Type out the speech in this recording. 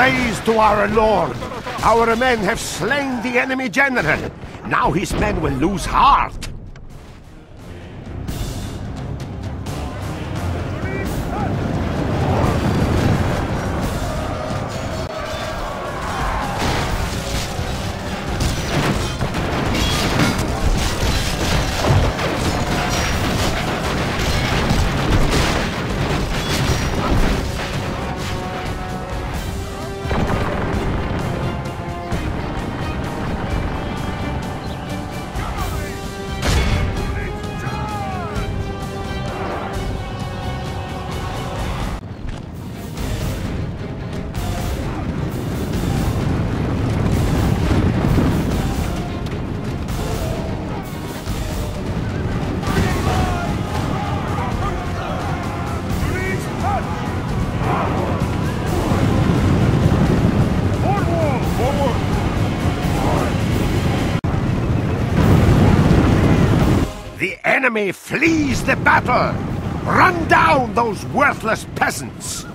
to our lord. Our men have slain the enemy general. Now his men will lose heart. Enemy flees the battle! Run down those worthless peasants!